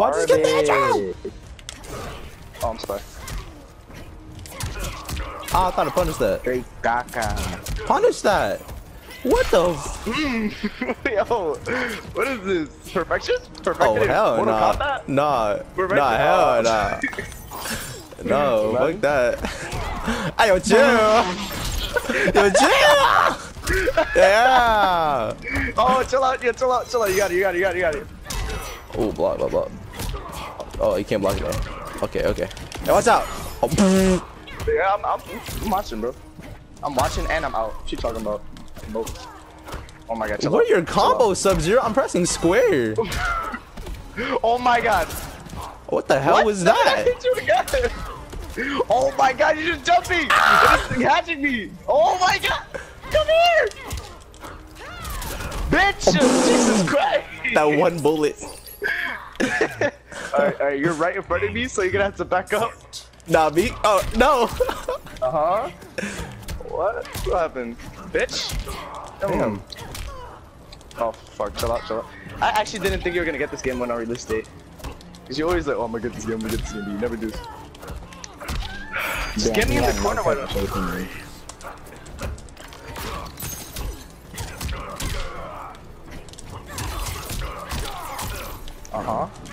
Get that Garbage. Oh, I'm sorry. Oh, I thought I punished that. Straight caca. Punish that. What the? F Yo, what is this? Perfection? Perfection? oh hell nah. Nah. Perfection? Nah. Hell Oh. nah. No, fuck that. Hey, yo, chill. yo, chill. Yeah. Oh, chill out, yeah, chill out, chill out. You got it, you got it, you got it, you got it. Oh, block, block, block. Oh, you can't block it though. Okay, okay. Hey, watch out. Oh, Yeah, I'm, I'm, I'm watching, bro. I'm watching and I'm out. You talking about? Both. Oh my god, what are your combos, Sub Zero? I'm pressing square. Oh my god. What the hell What? was that? you. Oh my god, you're just jumping. Ah! You're just catching me. Oh my god. Come here. Bitch. Jesus Christ. That one bullet. Alright, alright, you're right in front of me, so you're gonna have to back up. Nah, me. Oh no. Uh huh. What? What happened? Bitch? Damn. Oh, fuck. Chill out, chill out. I actually didn't think you were gonna get this game when I released date. Cause you always like, oh, I'm gonna get this game, I'm gonna get this game, but you never do. Just get me in the corner, why don't don't Uh huh.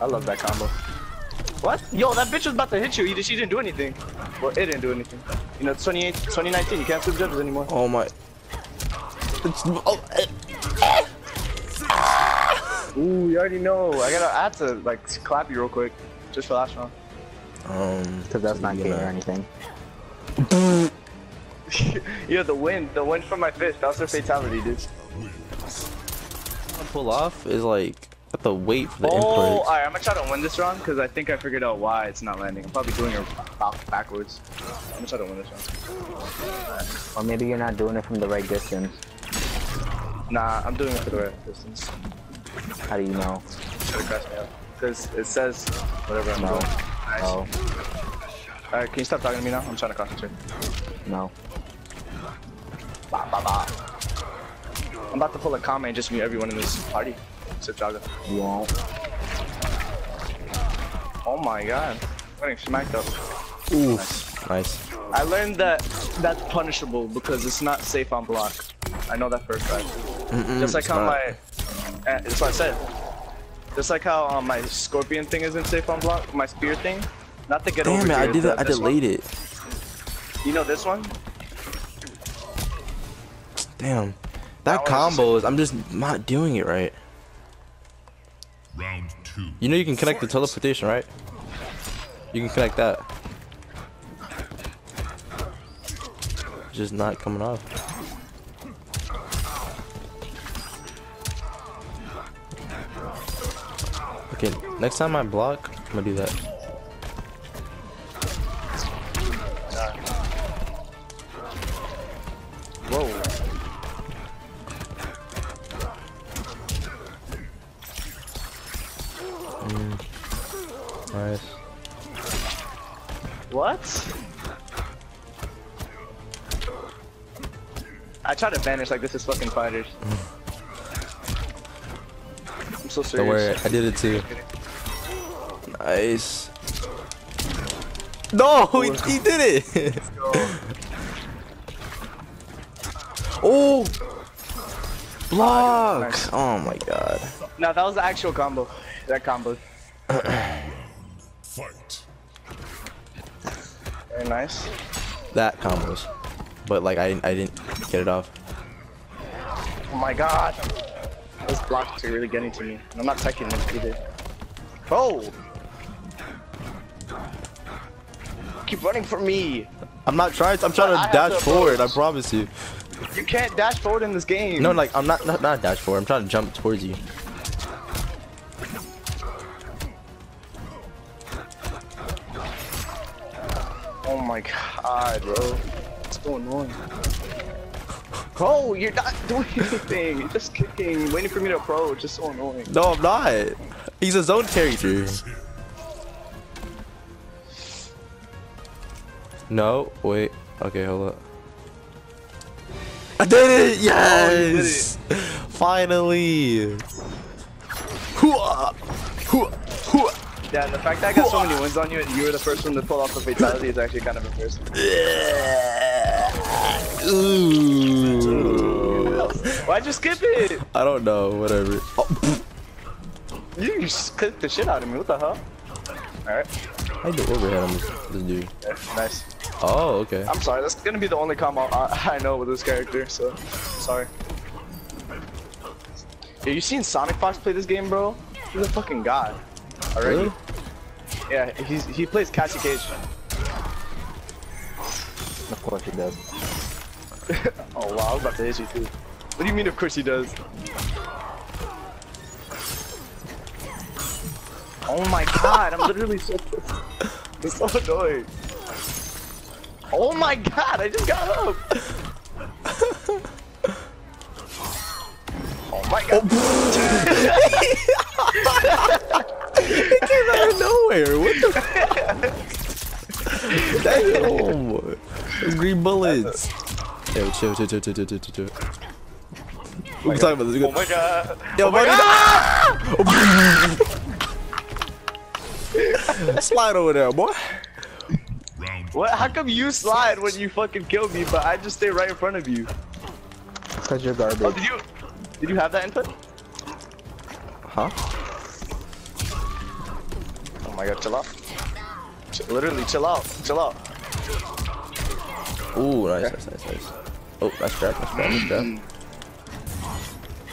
I love that combo. What? Yo, that bitch was about to hit you. She didn't do anything. Well, it didn't do anything. You know, it's 28, 2019. You can't flip judges anymore. Oh my. It's, oh, eh. Ooh, you already know. I gotta, I have to like clap you real quick, just for last round. Um, Because that's not gay or anything. yeah, the wind, the wind from my fist. That's was her fatality, dude. pull off is like I have to wait for the Oh, input. alright, I'm gonna try to win this round because I think I figured out why it's not landing. I'm probably doing it back- backwards. I'm gonna try to win this round. Or maybe you're not doing it from the right distance. Nah, I'm doing it for the right distance. How do you know? Should've crashed me out. Because it says whatever I'm No. doing. Nice. Oh, Alright, can you stop talking to me now? I'm trying to concentrate. no. Bah, bah, bah. I'm about to pull a comment and just mute everyone in this party. Except Jago. Won't. Oh my god. Getting smacked up. Ooh, nice. I learned that that's punishable because it's not safe on block. I know that for a fact. Mm-mm, Just like how not. my, uh, that's what I said. Just like how um, my scorpion thing isn't safe on block, my spear thing. Not to get over Damn it! I did the- it. I this one. delayed it. You know this one? Damn. That That one is- I'm just not doing it right. Round two. You know you can connect the teleportation, right? You can connect that. Just not coming off. Okay, next time I block, I'm gonna do that. Nice. What? I try to vanish like this is fucking fighters. I'm so serious. Don't worry, I did it too. Nice. No, he, he did it. oh, block. Oh my god. No, that was the actual combo. That combo. Fight. Very nice. That combos, but like I I didn't get it off. Oh my god. Those blocks are really getting to me. I'm not teching them either. Oh! Keep running for me! I'm not trying. I'm trying I have to dash to forward. I promise you. You can't dash forward in this game! No, like I'm not not, not dash forward. I'm trying to jump towards you. Oh my god, bro. It's so annoying. Bro, you're not doing anything. You're just kicking, waiting for me to approach. It's so annoying. No, I'm not. He's a zone character. No, wait. Okay, hold up. I did it! Oh, yes! Finally! Hooah! Yeah, the fact that I got so many wins on you and you were the first one to pull off the fatality is actually kind of embarrassing. Ooh. Why'd you skip it? I don't know. Whatever. Oh, You just clipped the shit out of me. What the hell? Alright. I do overhead on this, this dude. Yeah, nice. Oh, okay. I'm sorry, that's gonna be the only combo I, I know with this character, so sorry. Yeah, you seen Sonic Fox play this game, bro? He's a fucking god. Already? Really? Yeah, he's he plays Cassie Cage. Of course he does. oh wow, I was about to hit you too. What do you mean of course he does? Oh my god, I'm literally so It's so annoying. Oh my god, I just got up! oh my god. It came out of nowhere. What the? Damn. Those green bullets. Yo, chill, chill, chill, chill, chill, chill, chill. We can talk about this. Oh my god. Yo, oh my buddy. Slide over there, boy. What? How come you slide when you fucking kill me, but I just stay right in front of you? Cause you're Oh, garbage. did you? Did you have that input? Huh? Oh my god, chill out. Ch literally, chill out. Chill out. Ooh, nice, nice, nice, nice. Oh, that's nice trap, nice trap.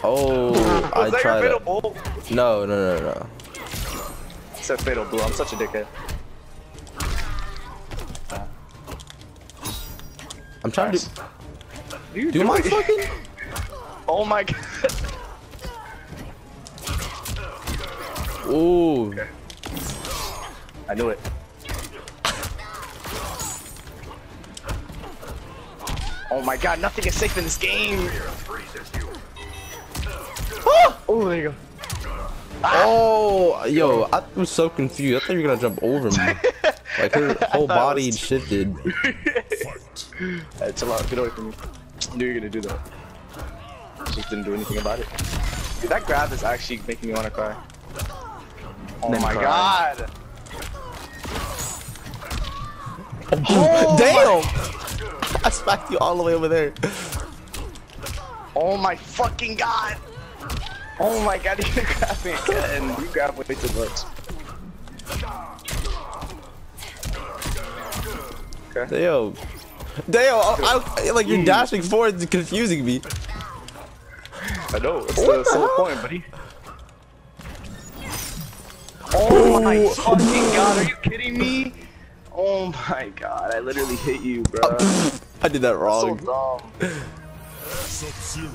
Oh, I Was that tried your it. fatal bolt? No, no, no, no. I said fatal blue. I'm such a dickhead. I'm trying Nice. to Do you do, do my fucking. Oh my god. Ooh, I knew it. Oh my god, nothing is safe in this game. Oh, oh there you go. Oh, yo, I was so confused. I thought you were gonna jump over me. Like her whole thought it body was- shifted. Hey, chill out. Get away from me. I knew you were gonna do that. Just didn't do anything about it. Dude, that grab is actually making me wanna cry. Oh my cry. god. Oh Damn! I smacked you all the way over there. Oh my fucking god. Oh my god, you grabbed me again. You grabbed way too much. Okay. Damn. Damn, I, I, like you're dashing forward, it's confusing me. I know. It's the, it's the whole point, buddy. Oh my fucking god, are you kidding me? Oh my god, I literally hit you, bro. I did that so wrong. dumb.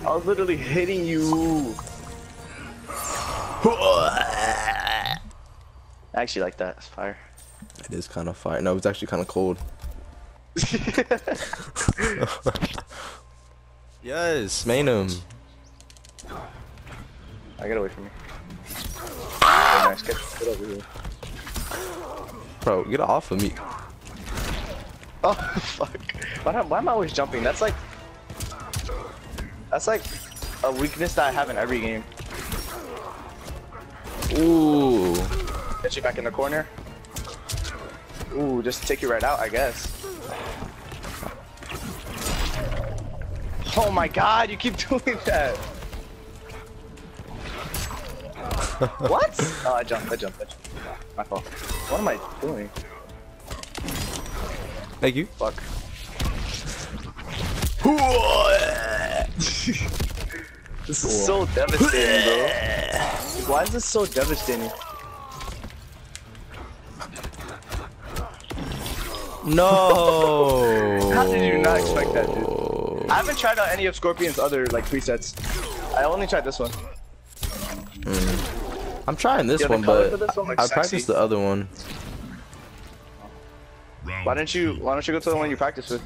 I was literally hitting you. I actually like that. It's fire. It is kind of fire. No, it's actually kind of cold. yes, main him. I get away from me. Very nice. Get, get over here. Bro, get off of me. Oh fuck! Why, am- why am I always jumping? That's like that's like a weakness that I have in every game. Ooh. Get you back in the corner. Ooh, just take you right out, I guess. Oh my god, you keep doing that. what? Oh, I jumped, I jumped, I jumped. My fault. What am I doing? Thank you. Fuck. this is so devastating, bro. Why is this so devastating? No. How did you not expect that, dude? I haven't tried out any of Scorpion's other like presets. I only tried this one. Mm. I'm trying this Yeah, one, but this one I practiced the other one. Why didn't you? Why don't you go to the one you practice with?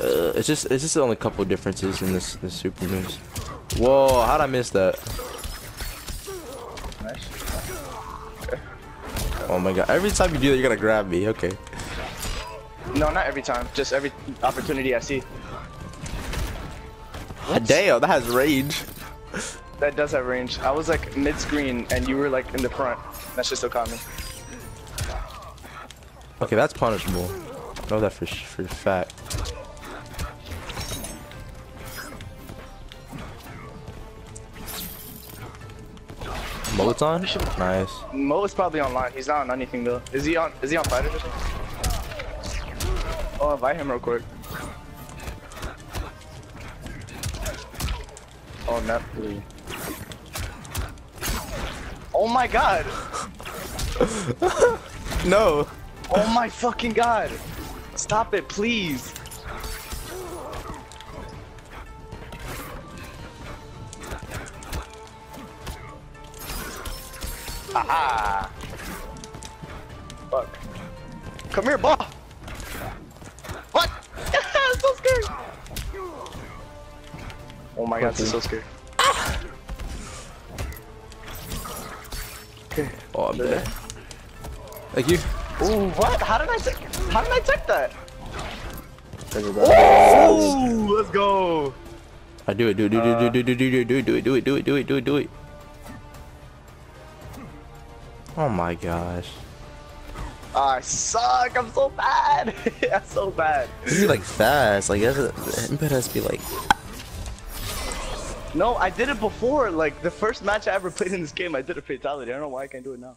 Uh, it's just it's just only a couple differences in this this super moves. Whoa, how'd I miss that? Nice. Oh my god! Every time you do that, you're gonna grab me. Okay. No, not every time. Just every opportunity I see. Ah, Damn, that has rage. that does have range. I was like mid screen and you were like in the front. That shit still caught me. Okay, that's punishable. I know that for sh- for fact. Bullets on? Nice. Mo is probably online. He's not on anything though. Is he on? Is he on fighters or something? Oh, invite him real quick. Oh, Netflix. Oh my god! No. Oh my fucking god! Stop it, please! Aha! Fuck. Come here, ball! What? I'm so scared! Oh my god, this is so scary. Okay. Oh, I'm dead. Thank you. Ooh, what? How did I check? How did I check that? Figured that out. Ooh, let's go. I do it, do it, do it, do it, do it, do it, do it, do it, do it, do it, do it, do it, do it, do it. Oh my gosh. I suck. I'm so bad. I'm so bad. This is like fast. Like, that's it has to be like. No, I did it before. Like the first match I ever played in this game, I did a fatality. I don't know why I can't do it now.